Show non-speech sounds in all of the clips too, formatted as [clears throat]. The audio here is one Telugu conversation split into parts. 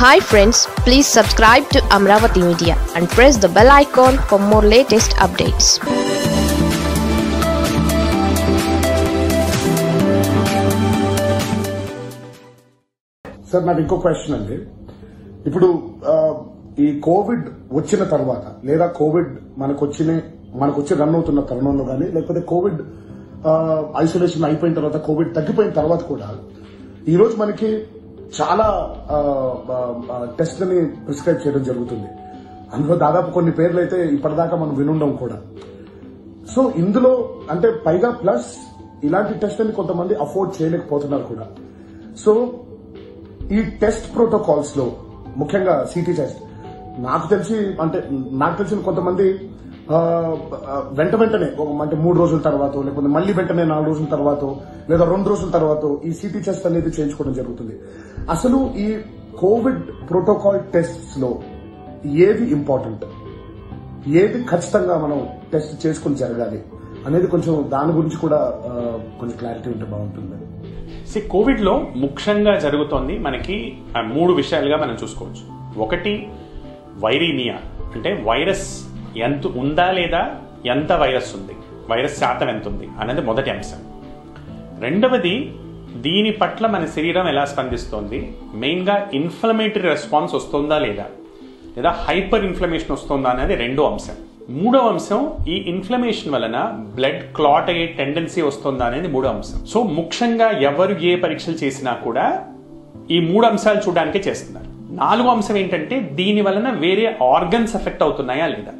Hi friends please subscribe to Amaravati media and press the bell icon for more latest updates sir నాకు ఇంకో క్వశ్చన్ అండి. ఇప్పుడు ఈ కోవిడ్ వచ్చిన తర్వాత లేదా కోవిడ్ మనకు వచ్చిన మనకు వచ్చి రన్ అవుతున్న తరుణంలో కానీ లేకపోతే కోవిడ్ ఐసోలేషన్ అయిపోయిన తర్వాత కోవిడ్ తగ్గిపోయిన తర్వాత కూడా ఈ రోజు మనకి చాలా టెస్ట్లని ప్రిస్క్రైబ్ చేయడం జరుగుతుంది. అందులో దాదాపు కొన్ని పేర్లు అయితే ఇప్పటిదాకా మనం వినుండం కూడా. సో ఇందులో అంటే పైగా ప్లస్ ఇలాంటి టెస్ట్ని కొంతమంది అఫోర్డ్ చేయలేకపోతున్నారు కూడా. సో ఈ టెస్ట్ ప్రోటోకాల్స్లో ముఖ్యంగా సిటీ టెస్ట్ నాకు తెలిసి అంటే నాకు తెలిసిన కొంతమంది వెంట వెంటనే అంటే మూడు రోజుల తర్వాత లేకపోతే మళ్ళీ వెంటనే నాలుగు రోజుల తర్వాత లేదా రెండు రోజుల తర్వాత ఈ సిటీ టెస్ట్ అనేది చేయించుకోవడం జరుగుతుంది. అసలు ఈ కోవిడ్ ప్రోటోకాల్ టెస్ట్లో ఏది ఇంపార్టెంట్ ఏది ఖచ్చితంగా మనం టెస్ట్ చేసుకుని జరగాలి? అనేది కొంచెం దాని గురించి కూడా కొంచెం క్లారిటీ ఉంటే బాగుంటుంది. సి కోవిడ్లో ముఖ్యంగా జరుగుతోంది మనకి ఆ, మూడు విషయాలుగా మనం చూసుకోవచ్చు. ఒకటి వైరీనియా అంటే వైరస్ ఎంత ఉందా లేదా? ఎంత వైరస్ ఉంది? వైరస్ శాతం ఎంత ఉంది? అనేది మొదటి అంశం. రెండవది దీని పట్ల మన శరీరం ఎలా స్పందిస్తోంది? మెయిన్గా ఇన్ఫ్లమేటరీ రెస్పాన్స్ వస్తుందా లేదా? లేదా హైపర్ ఇన్ఫ్లమేషన్ వస్తుందా అనేది రెండో అంశం. మూడో అంశం ఈ ఇన్ఫ్లమేషన్ వలన బ్లడ్ క్లాట్ అయ్యే టెండెన్సీ వస్తుందా అనేది మూడో అంశం. సో ముఖ్యంగా ఎవరు ఏ పరీక్షలు చేసినా కూడా ఈ మూడు అంశాలు చూడడానికే చేస్తున్నారు. నాలుగో అంశం ఏంటంటే దీని వలన వేరే ఆర్గన్స్ ఎఫెక్ట్ అవుతున్నాయా లేదా?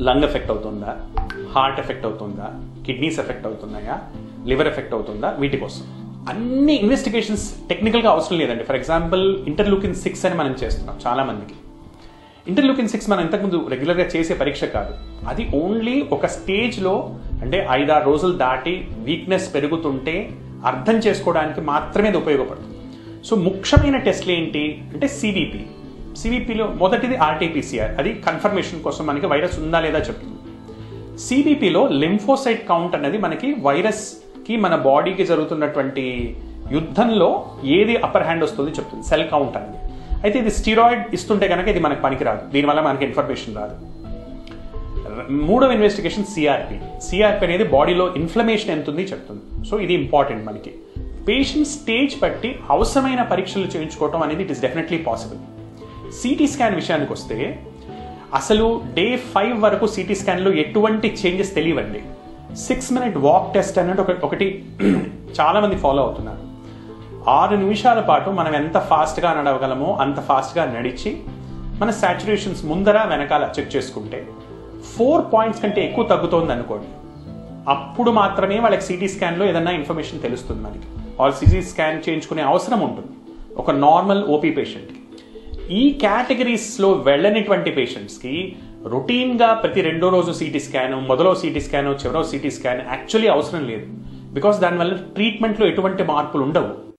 లంగ్ ఎఫెక్ట్ అవుతుందా? హార్ట్ ఎఫెక్ట్ అవుతుందా? కిడ్నీస్ ఎఫెక్ట్ అవుతున్నాయా? లివర్ ఎఫెక్ట్ అవుతుందా? వీటి కోసం అన్ని ఇన్వెస్టిగేషన్స్ టెక్నికల్గా అవసరం లేదండి. ఫర్ ఎగ్జాంపుల్ ఇంటర్లూకిన్ సిక్స్ అని మనం చేస్తున్నాం చాలా మందికి ఇంటర్లూకిన్ సిక్స్ మనం ఇంతకుముందు రెగ్యులర్గా చేసే పరీక్ష కాదు. అది ఓన్లీ ఒక స్టేజ్లో అంటే ఐదారు రోజులు దాటి వీక్నెస్ పెరుగుతుంటే అర్థం చేసుకోవడానికి మాత్రమే అది ఉపయోగపడుతుంది. సో ముఖ్యమైన టెస్ట్లు ఏంటి? అంటే సివిపి సిబిపిలో మొదటిది ఆర్టీపీసీఆర్ అది కన్ఫర్మేషన్ కోసం మనకి వైరస్ ఉందా లేదా చెప్తుంది. సిబిపిలో లింఫోసైట్ కౌంట్ అనేది మనకి వైరస్కి మన బాడీకి జరుగుతున్నటువంటి యుద్ధంలో ఏది అప్పర్ హ్యాండ్ వస్తుంది చెప్తుంది. సెల్ కౌంట్ అనేది. అయితే ఇది స్టీరాయిడ్ ఇస్తుంటే కనుక ఇది మనకి పనికిరాదు. దీనివల్ల మనకి ఇన్ఫర్మేషన్ రాదు. మూడవ ఇన్వెస్టిగేషన్ సిఆర్పి సిఆర్పి అనేది బాడీలో ఇన్ఫ్లమేషన్ ఎంత ఉంది చెప్తుంది. సో ఇది ఇంపార్టెంట్ మనకి. పేషెంట్ స్టేజ్ బట్టి అవసరమైన పరీక్షలు చేయించుకోవటం అనేది it is definitely possible CT scan విషయానికి వస్తే అసలు డే ఫైవ్ వరకు సిటీ స్కాన్లో ఎటువంటి చేంజెస్ తెలియవండి. సిక్స్ మినిట్ వాక్ టెస్ట్ అన్నట్టు ఒక ఒకటి [clears throat] చాలామంది ఫాలో అవుతున్నారు. ఆరు నిమిషాల పాటు మనం ఎంత ఫాస్ట్గా నడవగలమో అంత ఫాస్ట్గా నడిచి మన సాచురేషన్స్ ముందర వెనకాల చెక్ చేసుకుంటే ఫోర్ పాయింట్స్ కంటే ఎక్కువ తగ్గుతోంది అనుకోండి. అప్పుడు మాత్రమే వాళ్ళకి సిటీ స్కాన్లో ఏదన్నా ఇన్ఫర్మేషన్ తెలుస్తుంది మనకి. ఆర్ సిటీ స్కాన్ చేయించుకునే అవసరం ఉంటుంది. ఒక నార్మల్ ఓపీ పేషెంట్కి ఈ కేటగిరీస్లో వెళ్ళనిటువంటి పేషెంట్స్కి రొటీన్గా ప్రతి రెండో రోజు సిటీ స్కాన్ మొదలో సిటీ స్కాన్ చివరో సిటీ స్కాన్ యాక్చువల్లీ అవసరం లేదు. బికాస్ దానివల్ల ట్రీట్మెంట్లో ఎటువంటి మార్పులు ఉండవు.